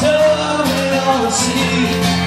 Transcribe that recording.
Tell me all the sea